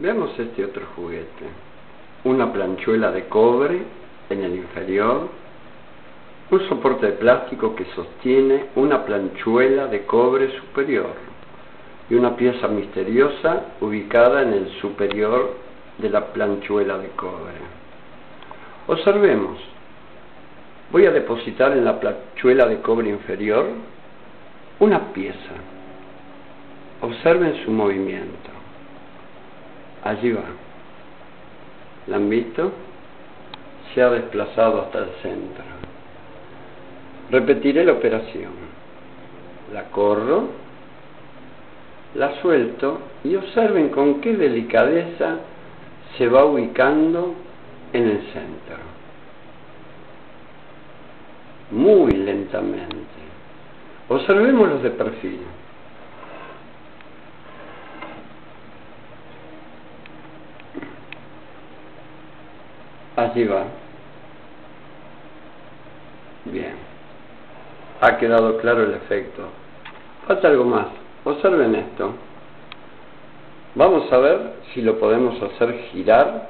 Veamos este otro juguete. Una planchuela de cobre en el inferior, un soporte de plástico que sostiene una planchuela de cobre superior y una pieza misteriosa ubicada en el superior de la planchuela de cobre. Observemos. Voy a depositar en la planchuela de cobre inferior una pieza. Observen su movimiento. Allí va. ¿La han visto? Se ha desplazado hasta el centro. Repetiré la operación. La corro, la suelto y observen con qué delicadeza se va ubicando en el centro. Muy lentamente. Observémoslos de perfil. Allí va. Bien. Ha quedado claro el efecto. Falta algo más. Observen esto. Vamos a ver si lo podemos hacer girar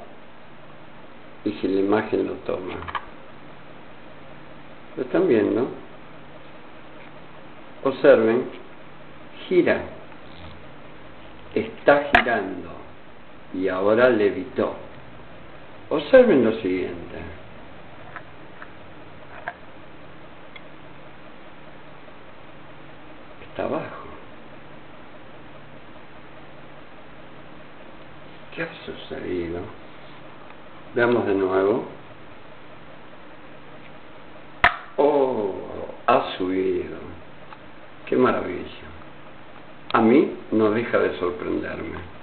y si la imagen lo toma. ¿Lo están viendo? Observen. Gira. Está girando. Y ahora levitó. Observen lo siguiente. Está abajo. ¿Qué ha sucedido? Veamos de nuevo. Oh, ha subido. Qué maravilla. A mí no deja de sorprenderme.